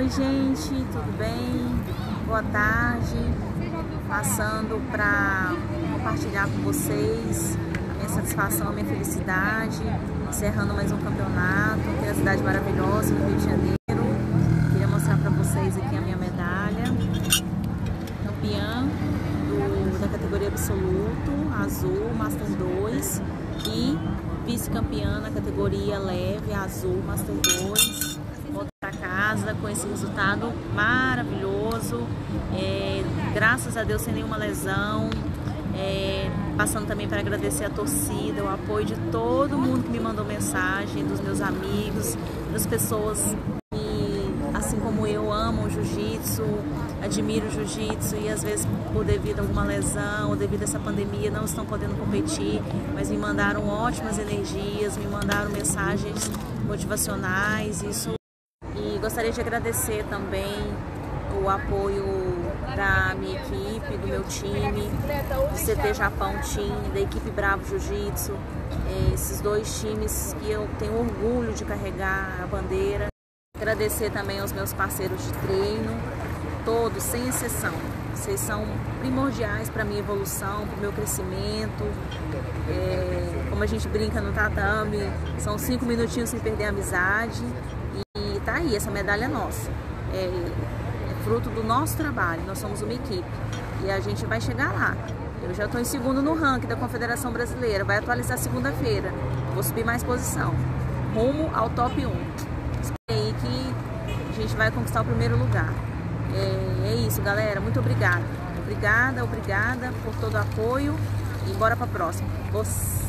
Oi, gente, tudo bem? Boa tarde. Passando para compartilhar com vocês a minha satisfação, a minha felicidade, encerrando mais um campeonato aqui na cidade maravilhosa, no Rio de Janeiro. Queria mostrar para vocês aqui a minha medalha. Campeã do, da categoria absoluto, azul, Master 2 e vice-campeã na categoria leve, azul, Master 2 para casa com esse resultado maravilhoso, é, graças a Deus sem nenhuma lesão. É, passando também para agradecer a torcida, o apoio de todo mundo que me mandou mensagem, dos meus amigos, das pessoas que, assim como eu, amam o jiu-jitsu, admiro o jiu-jitsu e às vezes por devido a alguma lesão ou devido a essa pandemia não estão podendo competir, mas me mandaram ótimas energias, me mandaram mensagens motivacionais, isso gostaria de agradecer também o apoio da minha equipe, do meu time, do CT Japão Team, da equipe Bravo Jiu-Jitsu, é, esses dois times que eu tenho orgulho de carregar a bandeira. Agradecer também aos meus parceiros de treino, todos, sem exceção. Vocês são primordiais para a minha evolução, para o meu crescimento. É, como a gente brinca no tatame, são cinco minutinhos sem perder a amizade aí, essa medalha é nossa. É, é fruto do nosso trabalho, nós somos uma equipe. E a gente vai chegar lá. Eu já estou em segundo no ranking da Confederação Brasileira, vai atualizar segunda-feira. Vou subir mais posição, rumo ao top 1. Espero aí que a gente vai conquistar o primeiro lugar. É, é isso, galera. Muito obrigada. Obrigada, obrigada por todo o apoio. E bora para próxima. Você